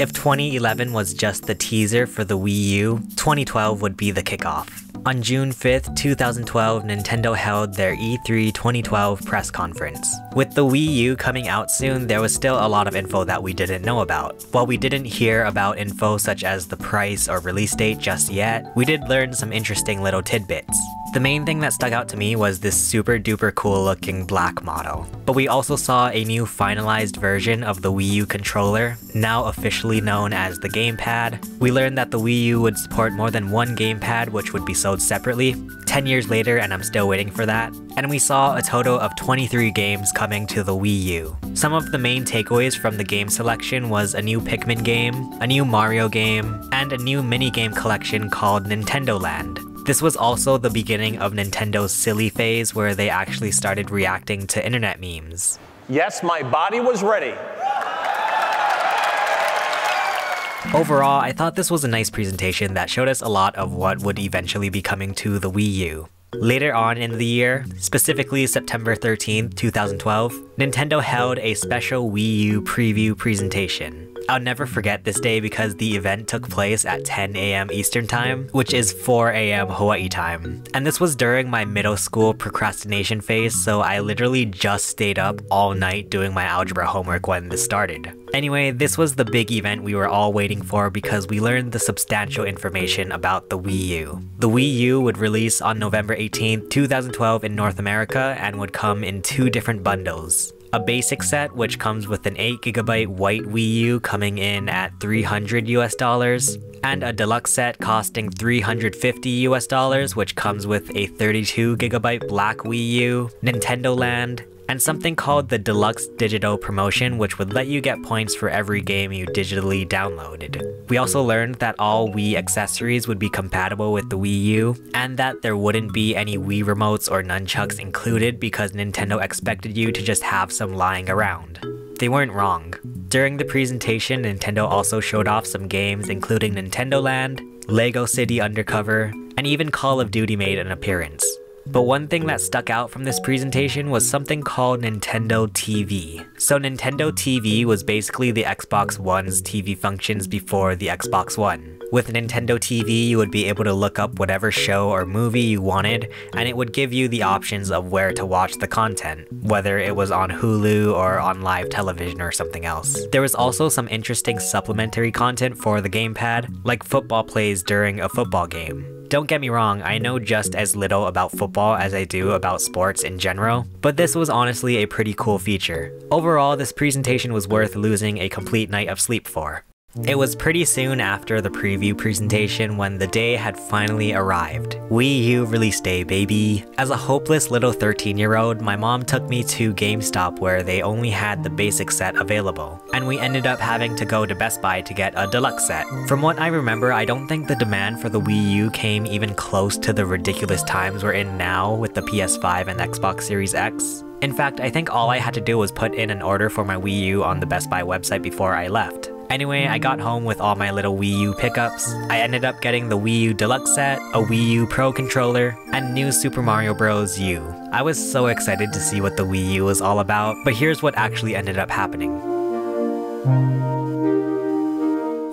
If 2011 was just the teaser for the Wii U, 2012 would be the kickoff. On June 5th, 2012, Nintendo held their E3 2012 press conference. With the Wii U coming out soon, there was still a lot of info that we didn't know about. While we didn't hear about info such as the price or release date just yet, we did learn some interesting little tidbits. The main thing that stuck out to me was this super duper cool looking black model. But we also saw a new finalized version of the Wii U controller, now officially known as the gamepad. We learned that the Wii U would support more than one gamepad which would be sold separately. 10 years later and I'm still waiting for that. And we saw a total of 23 games coming to the Wii U. Some of the main takeaways from the game selection was a new Pikmin game, a new Mario game, and a new minigame collection called Nintendo Land. This was also the beginning of Nintendo's silly phase where they actually started reacting to internet memes. Yes, my body was ready. Overall, I thought this was a nice presentation that showed us a lot of what would eventually be coming to the Wii U. Later on in the year, specifically September 13, 2012, Nintendo held a special Wii U preview presentation. I'll never forget this day because the event took place at 10 a.m. Eastern Time, which is 4 a.m. Hawaii time. And this was during my middle school procrastination phase, so I literally just stayed up all night doing my algebra homework when this started. Anyway, this was the big event we were all waiting for because we learned the substantial information about the Wii U. The Wii U would release on November 18, 2012 in North America and would come in two different bundles a basic set which comes with an 8GB white Wii U coming in at 300 US dollars, and a deluxe set costing 350 US dollars which comes with a 32GB black Wii U, Nintendo Land, and something called the Deluxe Digital Promotion, which would let you get points for every game you digitally downloaded. We also learned that all Wii accessories would be compatible with the Wii U, and that there wouldn't be any Wii remotes or nunchucks included because Nintendo expected you to just have some lying around. They weren't wrong. During the presentation, Nintendo also showed off some games including Nintendo Land, LEGO City Undercover, and even Call of Duty made an appearance. But one thing that stuck out from this presentation was something called Nintendo TV. So Nintendo TV was basically the Xbox One's TV functions before the Xbox One. With Nintendo TV, you would be able to look up whatever show or movie you wanted, and it would give you the options of where to watch the content, whether it was on Hulu or on live television or something else. There was also some interesting supplementary content for the gamepad, like football plays during a football game. Don't get me wrong, I know just as little about football as I do about sports in general, but this was honestly a pretty cool feature. Overall, this presentation was worth losing a complete night of sleep for. It was pretty soon after the preview presentation when the day had finally arrived. Wii U release day, baby. As a hopeless little 13 year old, my mom took me to GameStop where they only had the basic set available, and we ended up having to go to Best Buy to get a deluxe set. From what I remember, I don't think the demand for the Wii U came even close to the ridiculous times we're in now with the PS5 and Xbox Series X. In fact, I think all I had to do was put in an order for my Wii U on the Best Buy website before I left. Anyway, I got home with all my little Wii U pickups. I ended up getting the Wii U Deluxe set, a Wii U Pro controller, and new Super Mario Bros. U. I was so excited to see what the Wii U was all about, but here's what actually ended up happening.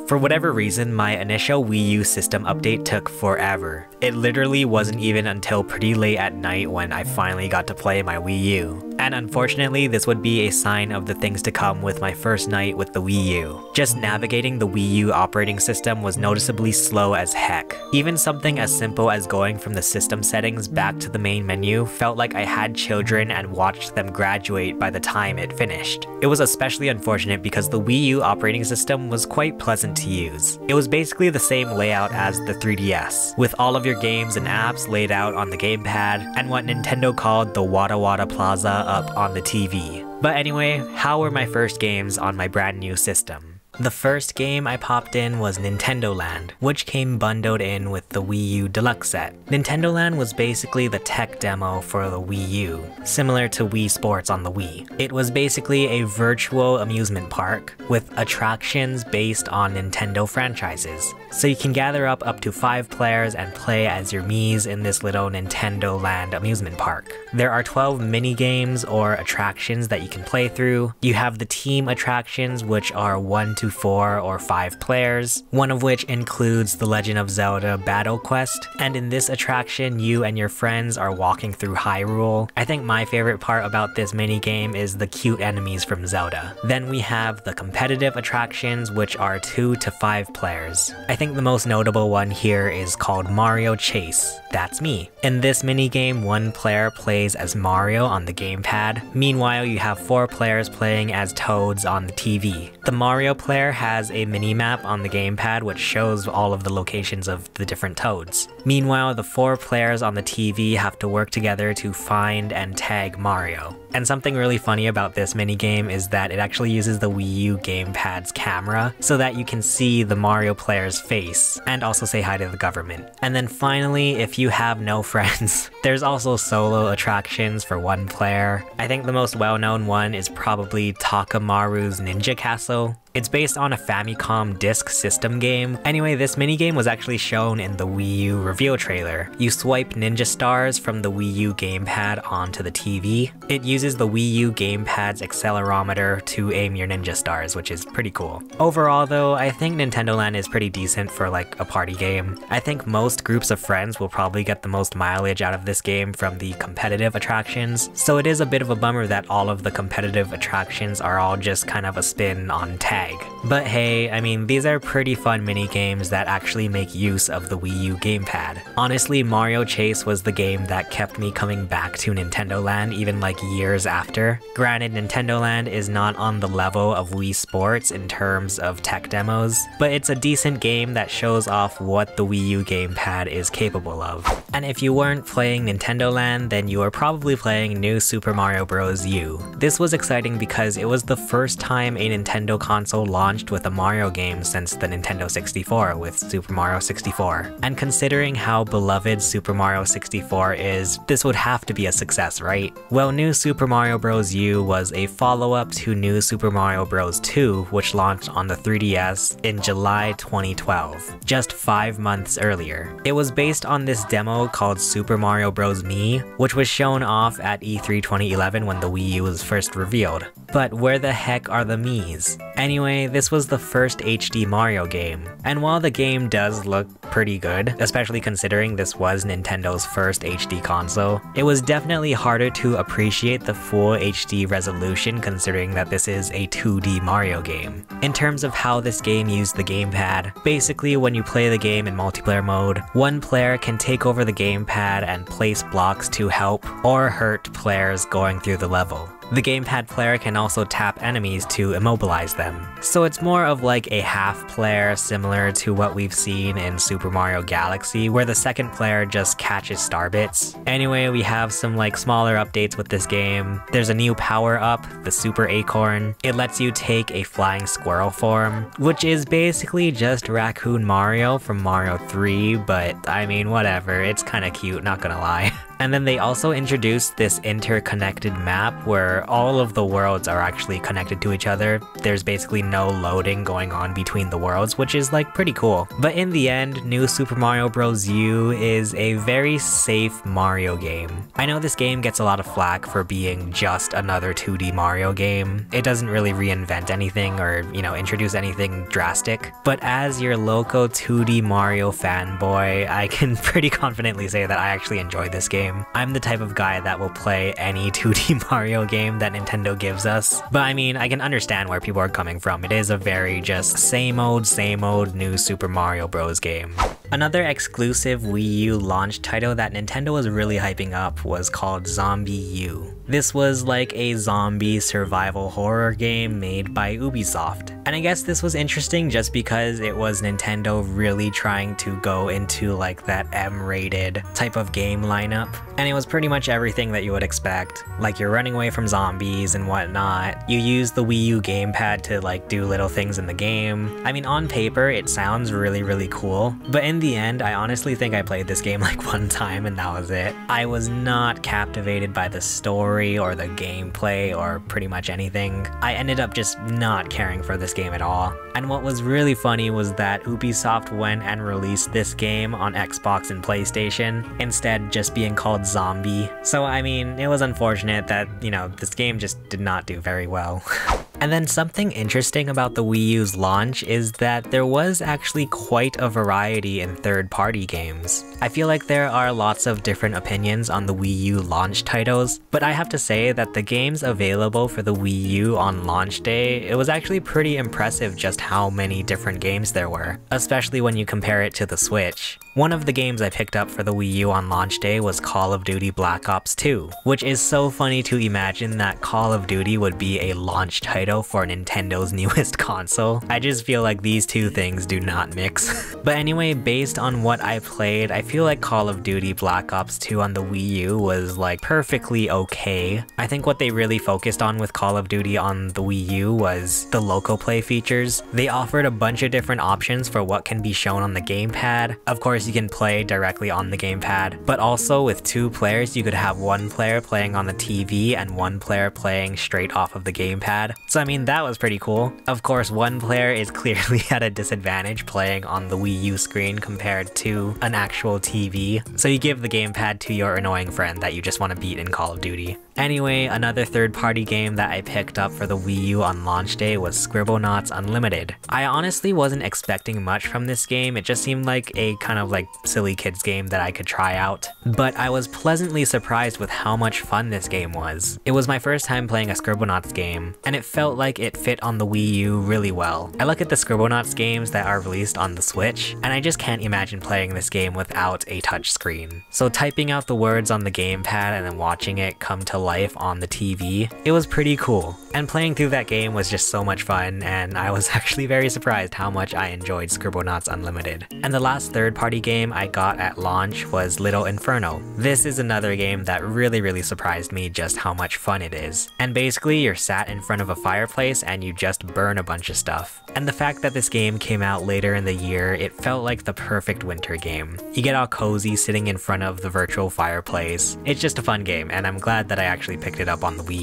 For whatever reason, my initial Wii U system update took forever. It literally wasn't even until pretty late at night when I finally got to play my Wii U. And unfortunately, this would be a sign of the things to come with my first night with the Wii U. Just navigating the Wii U operating system was noticeably slow as heck. Even something as simple as going from the system settings back to the main menu felt like I had children and watched them graduate by the time it finished. It was especially unfortunate because the Wii U operating system was quite pleasant to use. It was basically the same layout as the 3DS, with all of your games and apps laid out on the gamepad, and what Nintendo called the Wara Wara Plaza up on the TV. But anyway, how were my first games on my brand new system? The first game I popped in was Nintendo Land, which came bundled in with the Wii U Deluxe set. Nintendo Land was basically the tech demo for the Wii U, similar to Wii Sports on the Wii. It was basically a virtual amusement park with attractions based on Nintendo franchises. So you can gather up up to 5 players and play as your Miis in this little Nintendo Land amusement park. There are 12 mini games or attractions that you can play through. You have the team attractions which are 1 to four, or five players, one of which includes The Legend of Zelda Battle Quest. And in this attraction, you and your friends are walking through Hyrule. I think my favorite part about this mini game is the cute enemies from Zelda. Then we have the competitive attractions, which are two to five players. I think the most notable one here is called Mario Chase. That's me. In this mini game, one player plays as Mario on the gamepad. Meanwhile, you have four players playing as Toads on the TV. The Mario has a mini map on the gamepad which shows all of the locations of the different Toads. Meanwhile, the four players on the TV have to work together to find and tag Mario. And something really funny about this minigame is that it actually uses the Wii U gamepad's camera so that you can see the Mario player's face and also say hi to the government. And then finally, if you have no friends, there's also solo attractions for one player. I think the most well-known one is probably Takamaru's Ninja Castle. It's based on a Famicom Disk System game. Anyway, this minigame was actually shown in the Wii U reveal trailer. You swipe ninja stars from the Wii U gamepad onto the TV. It uses the Wii U gamepad's accelerometer to aim your ninja stars, which is pretty cool. Overall though, I think Nintendo Land is pretty decent for like a party game. I think most groups of friends will probably get the most mileage out of this game from the competitive attractions, so it is a bit of a bummer that all of the competitive attractions are all just kind of a spin on tag but hey, I mean, these are pretty fun mini games that actually make use of the Wii U gamepad. Honestly, Mario Chase was the game that kept me coming back to Nintendo Land even like years after. Granted, Nintendo Land is not on the level of Wii Sports in terms of tech demos, but it's a decent game that shows off what the Wii U gamepad is capable of. And if you weren't playing Nintendo Land, then you were probably playing New Super Mario Bros. U. This was exciting because it was the first time a Nintendo console console launched with a Mario game since the Nintendo 64 with Super Mario 64. And considering how beloved Super Mario 64 is, this would have to be a success, right? Well, New Super Mario Bros. U was a follow-up to New Super Mario Bros. 2, which launched on the 3DS in July 2012, just five months earlier. It was based on this demo called Super Mario Bros. Mii, which was shown off at E3 2011 when the Wii U was first revealed. But where the heck are the Miis? Anyway, this was the first HD Mario game, and while the game does look pretty good, especially considering this was Nintendo's first HD console, it was definitely harder to appreciate the full HD resolution considering that this is a 2D Mario game. In terms of how this game used the gamepad, basically when you play the game in multiplayer mode, one player can take over the gamepad and place blocks to help or hurt players going through the level. The gamepad player can also tap enemies to immobilize them. So it's more of like a half player similar to what we've seen in Super Mario Galaxy where the second player just catches star bits. Anyway, we have some like smaller updates with this game. There's a new power up, the Super Acorn. It lets you take a flying squirrel form, which is basically just Raccoon Mario from Mario 3, but I mean whatever, it's kinda cute, not gonna lie. And then they also introduced this interconnected map where all of the worlds are actually connected to each other. There's basically no loading going on between the worlds, which is like pretty cool. But in the end, New Super Mario Bros. U is a very safe Mario game. I know this game gets a lot of flack for being just another 2D Mario game. It doesn't really reinvent anything or, you know, introduce anything drastic. But as your local 2D Mario fanboy, I can pretty confidently say that I actually enjoy this game game. I'm the type of guy that will play any 2D Mario game that Nintendo gives us. But I mean, I can understand where people are coming from. It is a very just same old, same old new Super Mario Bros. game. Another exclusive Wii U launch title that Nintendo was really hyping up was called ZombiU. This was like a zombie survival horror game made by Ubisoft. And I guess this was interesting just because it was Nintendo really trying to go into like that M-rated type of game lineup. And it was pretty much everything that you would expect. Like you're running away from zombies and whatnot. You use the Wii U gamepad to like do little things in the game. I mean on paper it sounds really really cool. But in the end I honestly think I played this game like one time and that was it. I was not captivated by the story story or the gameplay or pretty much anything. I ended up just not caring for this game at all. And what was really funny was that Ubisoft went and released this game on Xbox and PlayStation, instead just being called Zombi. So I mean, it was unfortunate that, you know, this game just did not do very well. And then something interesting about the Wii U's launch is that there was actually quite a variety in third-party games. I feel like there are lots of different opinions on the Wii U launch titles, but I have to say that the games available for the Wii U on launch day, it was actually pretty impressive just how many different games there were, especially when you compare it to the Switch. One of the games I picked up for the Wii U on launch day was Call of Duty Black Ops 2, which is so funny to imagine that Call of Duty would be a launch title for Nintendo's newest console. I just feel like these two things do not mix. but anyway, based on what I played, I feel like Call of Duty Black Ops 2 on the Wii U was like perfectly okay. I think what they really focused on with Call of Duty on the Wii U was the local play features. They offered a bunch of different options for what can be shown on the gamepad. Of course, course you can play directly on the gamepad, but also with two players you could have one player playing on the TV and one player playing straight off of the gamepad. So I mean that was pretty cool. Of course one player is clearly at a disadvantage playing on the Wii U screen compared to an actual TV, so you give the gamepad to your annoying friend that you just want to beat in Call of Duty. Anyway, another third-party game that I picked up for the Wii U on launch day was Scribblenauts Unlimited. I honestly wasn't expecting much from this game, it just seemed like a kind of like silly kids game that I could try out. But I was pleasantly surprised with how much fun this game was. It was my first time playing a Scribblenauts game, and it felt like it fit on the Wii U really well. I look at the Scribblenauts games that are released on the Switch, and I just can't imagine playing this game without a touchscreen. So typing out the words on the gamepad and then watching it come to life on the TV, it was pretty cool. And playing through that game was just so much fun, and I was actually very surprised how much I enjoyed Scribblenauts Unlimited. And the last third-party game I got at launch was Little Inferno. This is another game that really really surprised me just how much fun it is. And basically you're sat in front of a fireplace and you just burn a bunch of stuff. And the fact that this game came out later in the year, it felt like the perfect winter game. You get all cozy sitting in front of the virtual fireplace. It's just a fun game and I'm glad that I actually picked it up on the Wii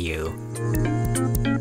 U.